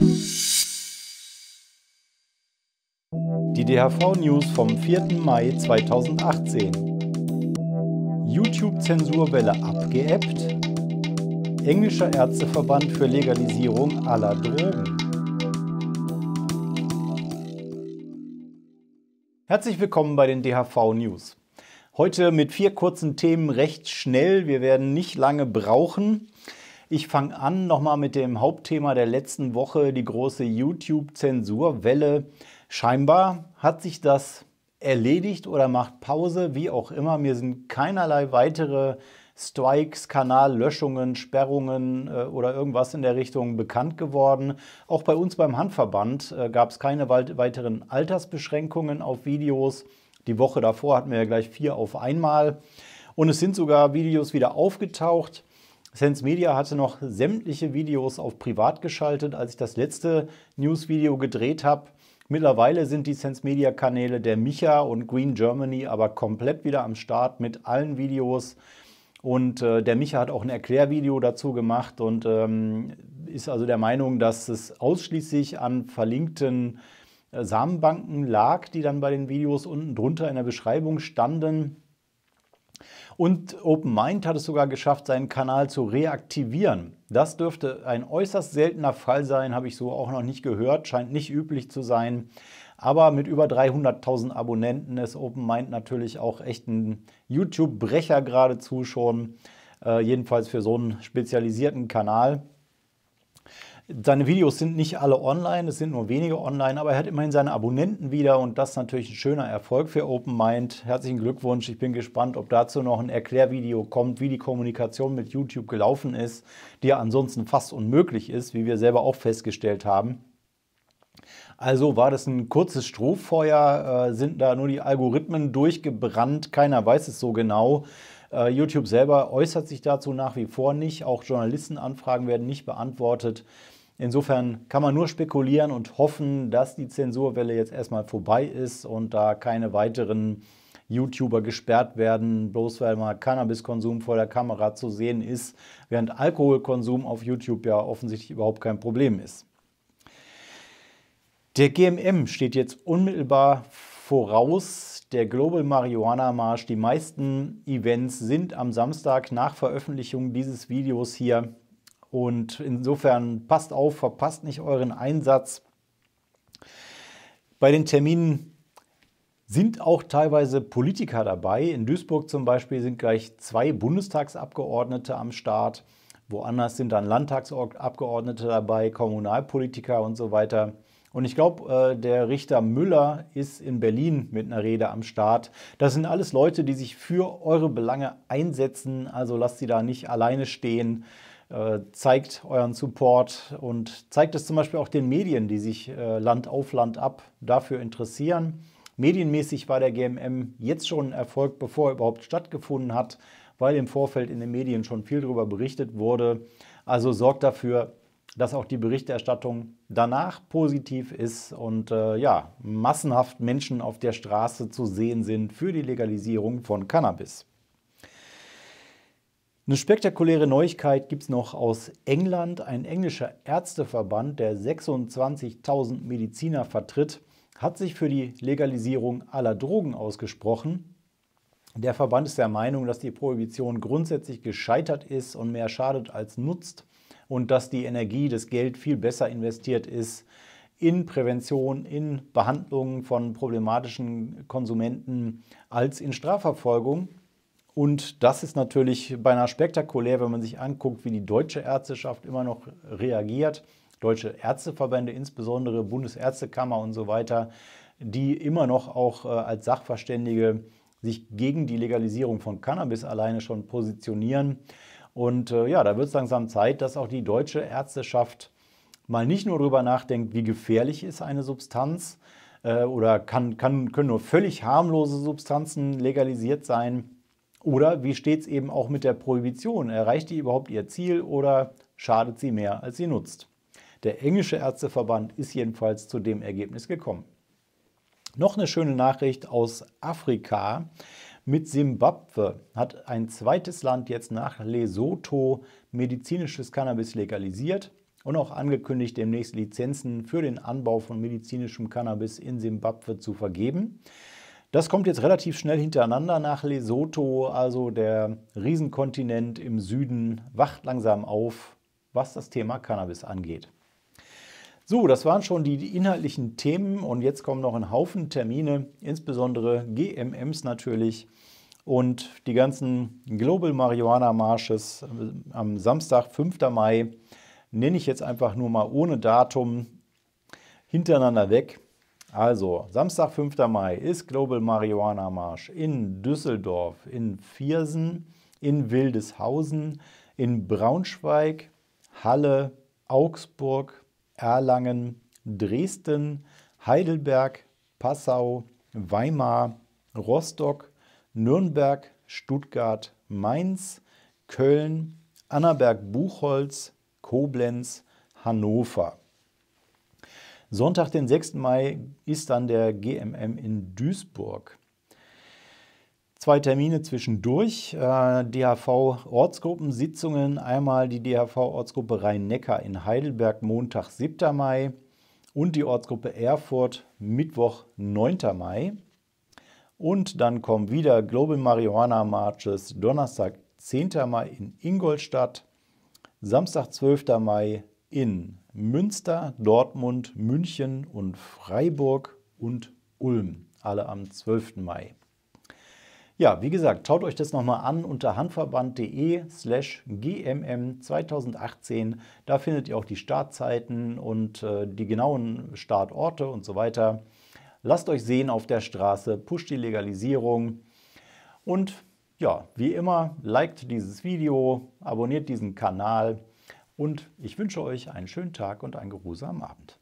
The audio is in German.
Die DHV News vom 4. Mai 2018. YouTube-Zensurwelle abgeebbt. Englischer Ärzteverband für Legalisierung aller Drogen. Herzlich willkommen bei den DHV News. Heute mit vier kurzen Themen recht schnell. Wir werden nicht lange brauchen. Ich fange an nochmal mit dem Hauptthema der letzten Woche, die große YouTube-Zensurwelle. Scheinbar hat sich das erledigt oder macht Pause, wie auch immer. Mir sind keinerlei weitere Strikes, Kanallöschungen, Sperrungen äh, oder irgendwas in der Richtung bekannt geworden. Auch bei uns beim Handverband äh, gab es keine weiteren Altersbeschränkungen auf Videos. Die Woche davor hatten wir ja gleich vier auf einmal. Und es sind sogar Videos wieder aufgetaucht. Sense Media hatte noch sämtliche Videos auf privat geschaltet, als ich das letzte News-Video gedreht habe. Mittlerweile sind die Sense Media Kanäle der Micha und Green Germany aber komplett wieder am Start mit allen Videos. Und äh, der Micha hat auch ein Erklärvideo dazu gemacht und ähm, ist also der Meinung, dass es ausschließlich an verlinkten äh, Samenbanken lag, die dann bei den Videos unten drunter in der Beschreibung standen. Und OpenMind hat es sogar geschafft, seinen Kanal zu reaktivieren. Das dürfte ein äußerst seltener Fall sein, habe ich so auch noch nicht gehört, scheint nicht üblich zu sein. Aber mit über 300.000 Abonnenten ist OpenMind natürlich auch echt ein YouTube-Brecher geradezu schon, äh, jedenfalls für so einen spezialisierten Kanal. Seine Videos sind nicht alle online, es sind nur wenige online, aber er hat immerhin seine Abonnenten wieder und das ist natürlich ein schöner Erfolg für OpenMind. Herzlichen Glückwunsch. Ich bin gespannt, ob dazu noch ein Erklärvideo kommt, wie die Kommunikation mit YouTube gelaufen ist, die ja ansonsten fast unmöglich ist, wie wir selber auch festgestellt haben. Also war das ein kurzes Strohfeuer, äh, sind da nur die Algorithmen durchgebrannt, keiner weiß es so genau. Äh, YouTube selber äußert sich dazu nach wie vor nicht, auch Journalistenanfragen werden nicht beantwortet. Insofern kann man nur spekulieren und hoffen, dass die Zensurwelle jetzt erstmal vorbei ist und da keine weiteren YouTuber gesperrt werden, bloß weil mal Cannabiskonsum vor der Kamera zu sehen ist, während Alkoholkonsum auf YouTube ja offensichtlich überhaupt kein Problem ist. Der GMM steht jetzt unmittelbar voraus, der Global Marihuana Marsch. Die meisten Events sind am Samstag nach Veröffentlichung dieses Videos hier und insofern passt auf, verpasst nicht euren Einsatz. Bei den Terminen sind auch teilweise Politiker dabei. In Duisburg zum Beispiel sind gleich zwei Bundestagsabgeordnete am Start. Woanders sind dann Landtagsabgeordnete dabei, Kommunalpolitiker und so weiter. Und ich glaube, äh, der Richter Müller ist in Berlin mit einer Rede am Start. Das sind alles Leute, die sich für eure Belange einsetzen. Also lasst sie da nicht alleine stehen. Äh, zeigt euren Support und zeigt es zum Beispiel auch den Medien, die sich äh, Land auf Land ab dafür interessieren. Medienmäßig war der GMM jetzt schon ein Erfolg, bevor er überhaupt stattgefunden hat, weil im Vorfeld in den Medien schon viel darüber berichtet wurde. Also sorgt dafür, dass auch die Berichterstattung danach positiv ist und äh, ja, massenhaft Menschen auf der Straße zu sehen sind für die Legalisierung von Cannabis. Eine spektakuläre Neuigkeit gibt es noch aus England. Ein englischer Ärzteverband, der 26.000 Mediziner vertritt, hat sich für die Legalisierung aller Drogen ausgesprochen. Der Verband ist der Meinung, dass die Prohibition grundsätzlich gescheitert ist und mehr schadet als nutzt und dass die Energie, das Geld viel besser investiert ist in Prävention, in Behandlung von problematischen Konsumenten als in Strafverfolgung. Und das ist natürlich beinahe spektakulär, wenn man sich anguckt, wie die deutsche Ärzteschaft immer noch reagiert. Deutsche Ärzteverbände, insbesondere Bundesärztekammer und so weiter, die immer noch auch äh, als Sachverständige sich gegen die Legalisierung von Cannabis alleine schon positionieren. Und äh, ja, da wird es langsam Zeit, dass auch die deutsche Ärzteschaft mal nicht nur darüber nachdenkt, wie gefährlich ist eine Substanz äh, oder kann, kann, können nur völlig harmlose Substanzen legalisiert sein, oder wie steht es eben auch mit der Prohibition? Erreicht die überhaupt ihr Ziel oder schadet sie mehr, als sie nutzt? Der englische Ärzteverband ist jedenfalls zu dem Ergebnis gekommen. Noch eine schöne Nachricht aus Afrika. Mit Simbabwe hat ein zweites Land jetzt nach Lesotho medizinisches Cannabis legalisiert. und auch angekündigt, demnächst Lizenzen für den Anbau von medizinischem Cannabis in Simbabwe zu vergeben. Das kommt jetzt relativ schnell hintereinander nach Lesotho, also der Riesenkontinent im Süden wacht langsam auf, was das Thema Cannabis angeht. So, das waren schon die inhaltlichen Themen und jetzt kommen noch ein Haufen Termine, insbesondere GMMs natürlich und die ganzen Global Marihuana Marches am Samstag, 5. Mai, nenne ich jetzt einfach nur mal ohne Datum hintereinander weg. Also, Samstag, 5. Mai ist Global Marihuana Marsch in Düsseldorf, in Viersen, in Wildeshausen, in Braunschweig, Halle, Augsburg, Erlangen, Dresden, Heidelberg, Passau, Weimar, Rostock, Nürnberg, Stuttgart, Mainz, Köln, Annaberg-Buchholz, Koblenz, Hannover. Sonntag, den 6. Mai, ist dann der GMM in Duisburg. Zwei Termine zwischendurch. Äh, DHV-Ortsgruppensitzungen. Einmal die DHV-Ortsgruppe Rhein-Neckar in Heidelberg, Montag, 7. Mai. Und die Ortsgruppe Erfurt, Mittwoch, 9. Mai. Und dann kommen wieder Global Marihuana Marches, Donnerstag, 10. Mai in Ingolstadt. Samstag, 12. Mai in Münster, Dortmund, München und Freiburg und Ulm, alle am 12. Mai. Ja, wie gesagt, schaut euch das nochmal an unter handverband.de slash gmm 2018. Da findet ihr auch die Startzeiten und äh, die genauen Startorte und so weiter. Lasst euch sehen auf der Straße, pusht die Legalisierung und ja, wie immer, liked dieses Video, abonniert diesen Kanal und ich wünsche euch einen schönen Tag und einen geruhsamen Abend.